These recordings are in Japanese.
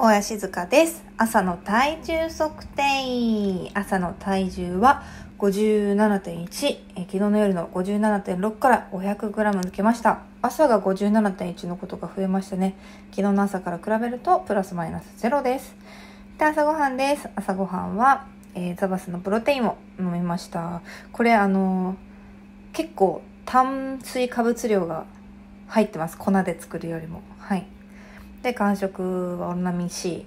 大谷静香です。朝の体重測定。朝の体重は57.1。え昨日の夜の57.6から 500g 抜けました。朝が57.1のことが増えましたね。昨日の朝から比べるとプラスマイナス0です。で、朝ごはんです。朝ごはんは、えーザバスのプロテインを飲みました。これあのー結構炭水化物量が入ってます。粉で作るよりも。はい。で、間食はオロナミン C。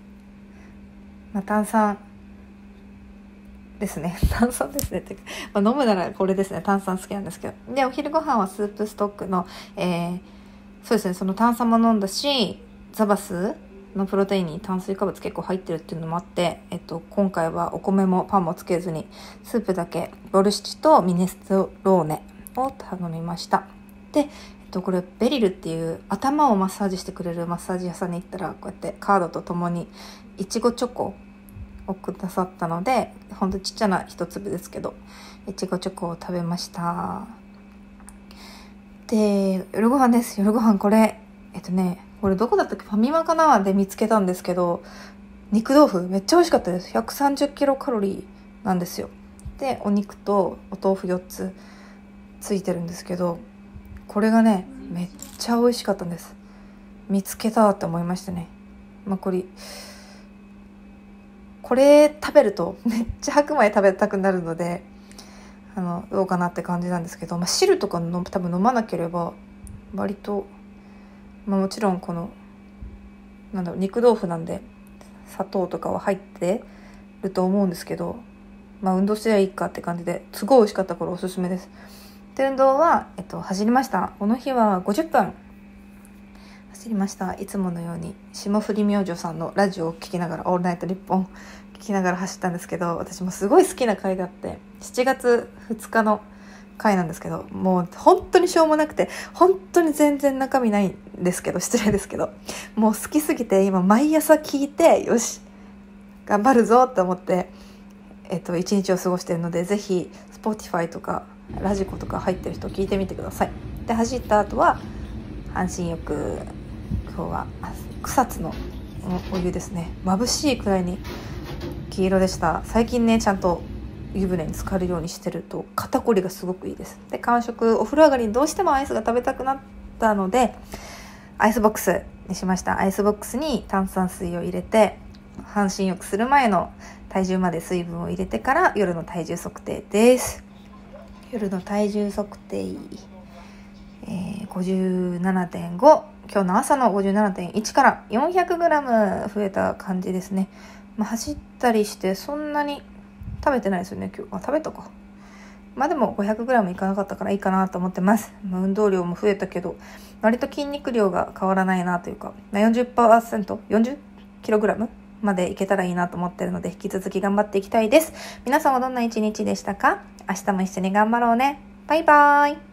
まあ、炭酸ですね。炭酸ですね。ってまあ、飲むならこれですね。炭酸好きなんですけど。で、お昼ご飯はスープストックの、えーそうですね、その炭酸も飲んだし、ザバスのプロテインに炭水化物結構入ってるっていうのもあって、えっと、今回はお米もパンもつけずに、スープだけ、ボルシチとミネストローネを頼みました。で、と、これ、ベリルっていう頭をマッサージしてくれるマッサージ屋さんに行ったら、こうやってカードとともに、いちごチョコをくださったので、ほんとちっちゃな一粒ですけど、いちごチョコを食べました。で、夜ご飯です。夜ご飯これ、えっとね、これどこだったっけ？ファミマかなで見つけたんですけど、肉豆腐めっちゃ美味しかったです。130キロカロリーなんですよ。で、お肉とお豆腐4つついてるんですけど、これがね、めっちゃ美味しかったんです。見つけたって思いましたね。まあ、これ、これ食べると めっちゃ白米食べたくなるので、あの、どうかなって感じなんですけど、まあ、汁とかの多分飲まなければ、割と、まあ、もちろんこの、なんだろう、肉豆腐なんで、砂糖とかは入ってると思うんですけど、まあ、運動してりゃいいかって感じですごい美味しかったからおすすめです。運動は、えっと、走りました。この日は50分走りました。いつものように、霜降り明星さんのラジオを聞きながら、オールナイト日本聞きながら走ったんですけど、私もすごい好きな回があって、7月2日の回なんですけど、もう本当にしょうもなくて、本当に全然中身ないんですけど、失礼ですけど、もう好きすぎて今毎朝聞いて、よし、頑張るぞって思って、えっと、一日を過ごしているので、ぜひ、Spotify とか、ラジコとか入ってる人聞いてみてください。で、走った後は、半身浴、今日は草津のお湯ですね。眩しいくらいに黄色でした。最近ね、ちゃんと湯船に浸かるようにしてると、肩こりがすごくいいです。で、間食、お風呂上がりにどうしてもアイスが食べたくなったので、アイスボックスにしました。アイスボックスに炭酸水を入れて、半身浴する前の体重まで水分を入れてから夜の体重測定です。夜の体重測定、えー、57.5今日の朝の57.1から 400g 増えた感じですね、まあ、走ったりしてそんなに食べてないですよね今日。あ食べたか。まあでも 500g いかなかったからいいかなと思ってます、まあ、運動量も増えたけど割と筋肉量が変わらないなというか 40%40kg までいけたらいいなと思ってるので引き続き頑張っていきたいです。皆さんはどんな一日でしたか？明日も一緒に頑張ろうね。バイバーイ。